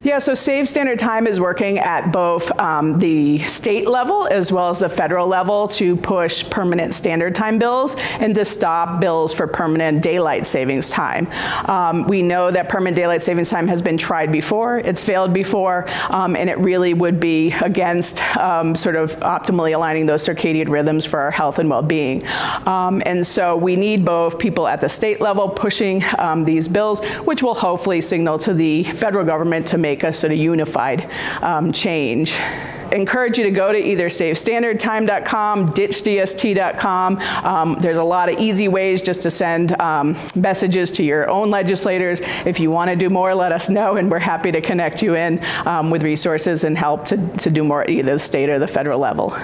Yeah, so Save Standard Time is working at both um, the state level as well as the federal level to push permanent standard time bills and to stop bills for permanent daylight savings time. Um, we know that permanent daylight savings time has been tried before, it's failed before, um, and it really would be against um, sort of optimally aligning those circadian rhythms for our health and well-being. Um, and so we need both people at the state level pushing um, these bills, which will hopefully signal to the federal government to make a sort of unified um, change encourage you to go to either savestandardtime.com, ditchdst.com. Um, there's a lot of easy ways just to send um, messages to your own legislators. If you want to do more, let us know, and we're happy to connect you in um, with resources and help to, to do more at either the state or the federal level.